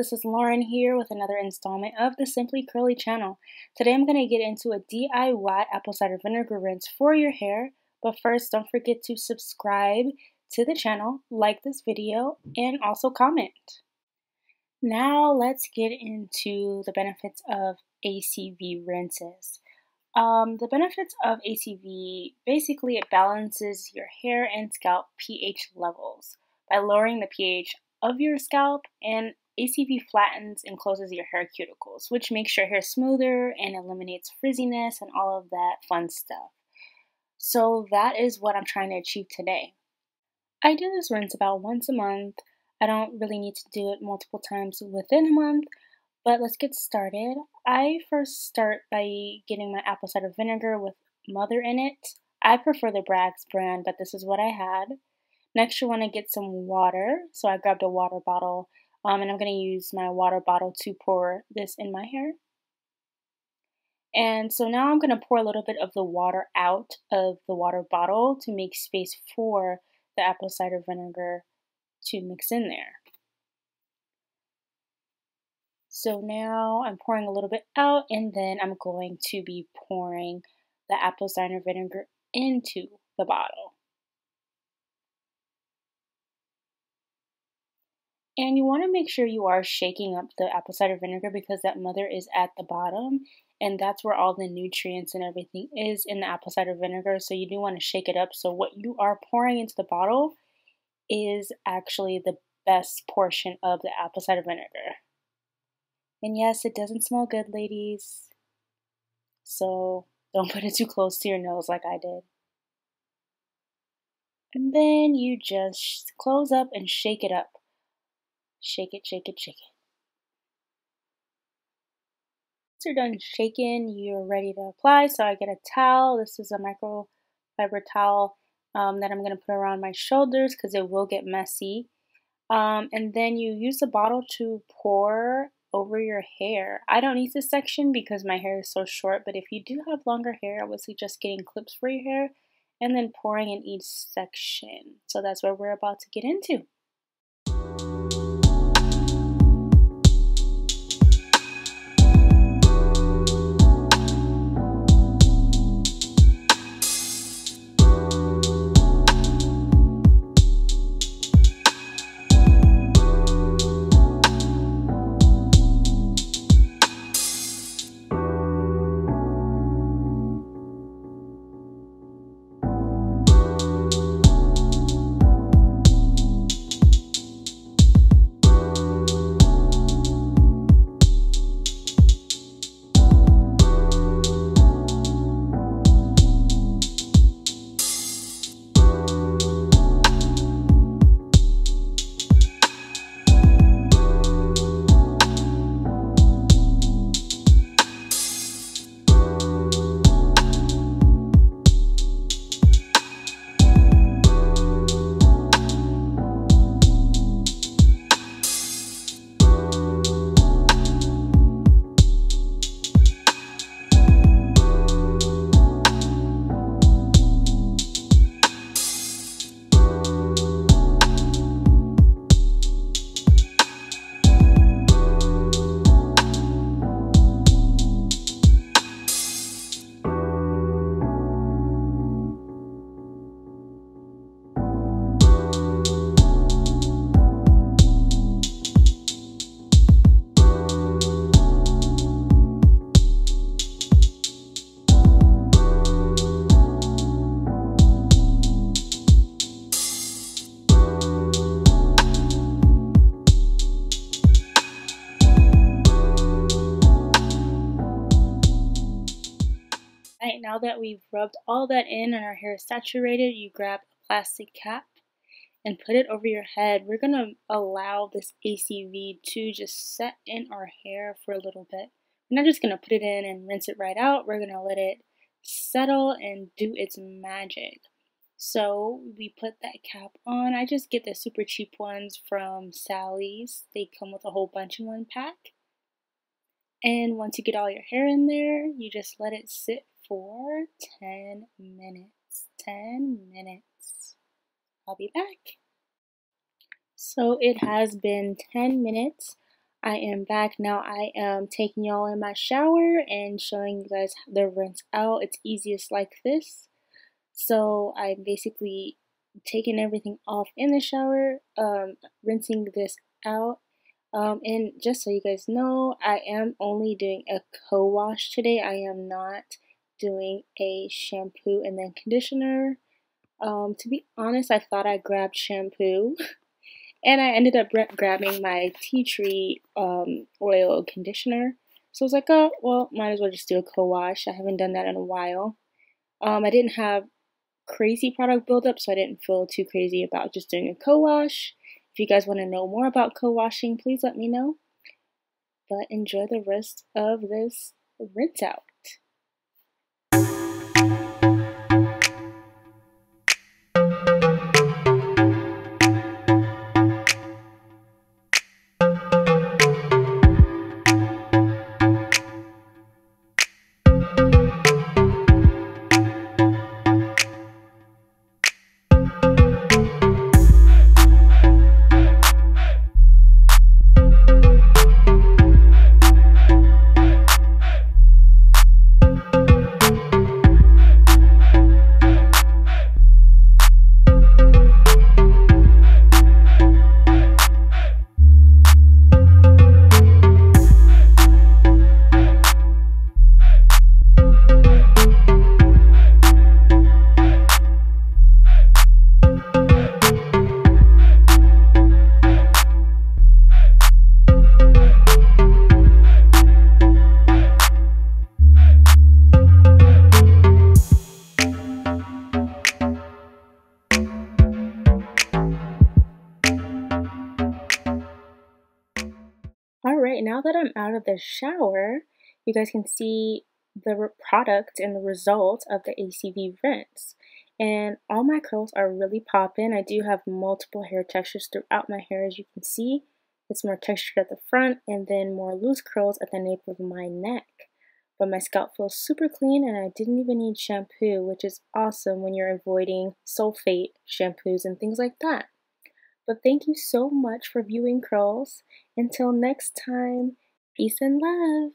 this is Lauren here with another installment of the Simply Curly channel. Today I'm going to get into a DIY apple cider vinegar rinse for your hair, but first don't forget to subscribe to the channel, like this video, and also comment. Now let's get into the benefits of ACV rinses. Um, the benefits of ACV, basically it balances your hair and scalp pH levels by lowering the pH of your scalp and ACV flattens and closes your hair cuticles, which makes your hair smoother and eliminates frizziness and all of that fun stuff. So that is what I'm trying to achieve today. I do this rinse about once a month. I don't really need to do it multiple times within a month, but let's get started. I first start by getting my apple cider vinegar with mother in it. I prefer the Bragg's brand, but this is what I had. Next, you want to get some water. So I grabbed a water bottle um, and I'm going to use my water bottle to pour this in my hair. And so now I'm going to pour a little bit of the water out of the water bottle to make space for the apple cider vinegar to mix in there. So now I'm pouring a little bit out and then I'm going to be pouring the apple cider vinegar into the bottle. And you want to make sure you are shaking up the apple cider vinegar because that mother is at the bottom and that's where all the nutrients and everything is in the apple cider vinegar. So you do want to shake it up. So what you are pouring into the bottle is actually the best portion of the apple cider vinegar. And yes, it doesn't smell good, ladies. So don't put it too close to your nose like I did. And then you just close up and shake it up. Shake it, shake it, shake it. Once you're done shaking, you're ready to apply. So I get a towel. This is a microfiber towel um, that I'm going to put around my shoulders because it will get messy. Um, and then you use the bottle to pour over your hair. I don't need this section because my hair is so short, but if you do have longer hair, I would suggest getting clips for your hair and then pouring in each section. So that's what we're about to get into. Now that we've rubbed all that in and our hair is saturated, you grab a plastic cap and put it over your head. We're going to allow this ACV to just set in our hair for a little bit. We're not just going to put it in and rinse it right out. We're going to let it settle and do its magic. So we put that cap on. I just get the super cheap ones from Sally's. They come with a whole bunch in one pack. And once you get all your hair in there, you just let it sit for 10 minutes. 10 minutes. I'll be back. So it has been 10 minutes. I am back now. I am taking y'all in my shower and showing you guys the rinse out. It's easiest like this. So I'm basically taking everything off in the shower, um, rinsing this out. Um, and just so you guys know, I am only doing a co-wash today. I am not doing a shampoo and then conditioner. Um, to be honest, I thought I grabbed shampoo. And I ended up grabbing my tea tree um, oil conditioner. So I was like, oh, well, might as well just do a co-wash. I haven't done that in a while. Um, I didn't have crazy product buildup, so I didn't feel too crazy about just doing a co-wash. If you guys want to know more about co-washing, please let me know. But enjoy the rest of this rinse out. Now that I'm out of the shower, you guys can see the product and the result of the ACV rinse. And all my curls are really popping. I do have multiple hair textures throughout my hair as you can see. It's more textured at the front and then more loose curls at the nape of my neck. But my scalp feels super clean and I didn't even need shampoo, which is awesome when you're avoiding sulfate shampoos and things like that. But thank you so much for viewing Curls. Until next time, peace and love.